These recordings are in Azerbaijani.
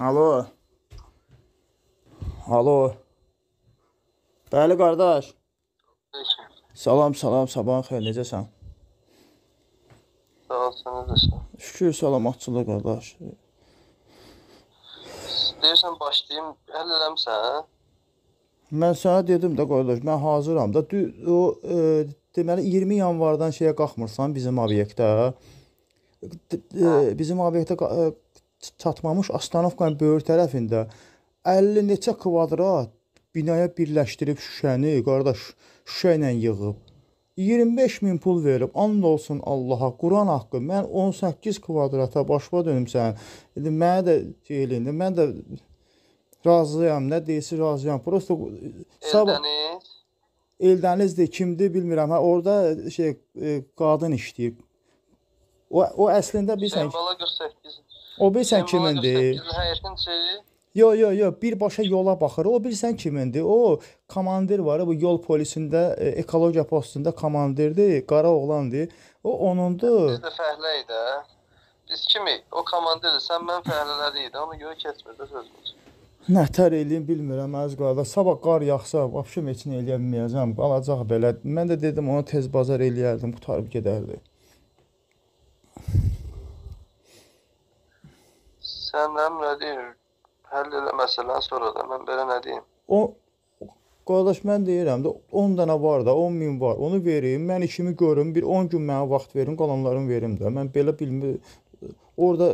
Alo. Alo. Bəli qardaş. Salam, salam, sabahın xeyir, necəsən? Sağ ol, sən necəsən? Şükür, salamatçılıq qardaş. Deyirsən başlayım, həll eləmsən? Mən sənə dedim də qardaş, mən hazıram da. Dü o e, deməli 20 yanvardan şeyə qalxmırsan bizim obyektə. D- E, bizim obyektə e, çatmamış Astanovkanın böyür tərəfində 50 neçə kvadrat binaya birləşdirib şüşəni, qardaş, şüşə ilə yığıb. 25 min pul verib, and olsun Allaha, Quran haqqı. Mən 18 kvadrata başa dönümsən. İndi mənə də şey eləyin, mən də razıyam, nə deyirsə razıyam. Prosta sabah Eldəniz. Eldənizdir, kimdir bilmirəm. Hə orada şey e, qadın işləyir. O o əslində bilirsən, Sembala 48. O Sembala kimindir? 48 həyətin şeyi. Yo yo yo, birbaşa yola baxır. O bilirsən kimindir? O komandir var, bu yol polisində, e, ekologiya postunda komandirdir, qara oğlandır. O onundur. Biz də fəhlə idi. Biz kimi? O komandirdir, sən mən fəhlələri idi. Ona görə keçmir də sözümüz. Nətər eləyim bilmirəm əziz qardaş. Sabah qar yağsa, vəbşə heç nə eləyə bilməyəcəm. Qalacaq belə. Mən də dedim ona tez bazar eləyərdim, qutarıb gedərdi. Sən mənim nə deyir? Həll elə məsələn sonra da mən belə nə deyim? O qardaş mən deyirəm də 10 dənə var da, 10 min var. Onu verim, mən işimi görüm, bir 10 gün mənə vaxt verin, qalanlarını verim də. Mən belə bilmir. Orada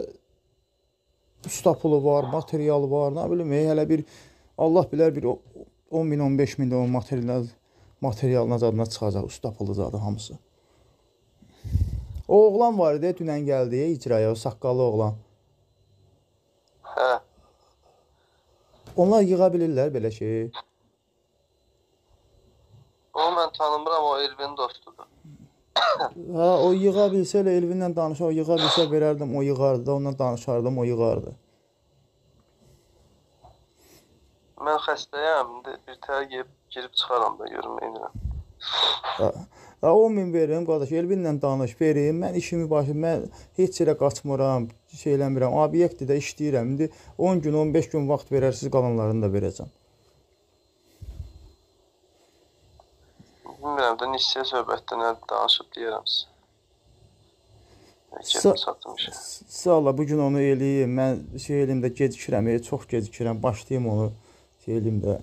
usta pulu var, material var, nə bilim, ey, hələ bir Allah bilər bir o- 10 min, 15 min də o material materialına zadına çıxacaq, usta pulu zadı hamısı. O oğlan var idi, dünən gəldi icraya, o saqqallı oğlan. Hə. Onlar yığa bilirlər belə şey. Onu mən tanımıram, o Elvin dostudur. Ha, o yığa bilsə elə Elvinlə danışa, o yığa bilsə verərdim, o yığardı da, onunla danışardım, o yığardı. Mən xəstəyəm, indi bir təhər yeyib girib çıxaram da görüm nə ha 10 min verirəm qardaş, Elvinlə danış, verim. Mən işimi başım, mən heç yerə qaçmıram, şey eləmirəm. Obyektdə işləyirəm. İndi 10 gün, 15 gün vaxt verərsiz, qalanlarını da verəcəm. Bilmirəm də nisyə söhbətdə nə danışıb deyərəm sizə. Sa-. Sağ ol, bu gün onu eləyim. Mən şey eləyim də gecikirəm, e, çox gecikirəm. Başlayım onu şey eləyim də.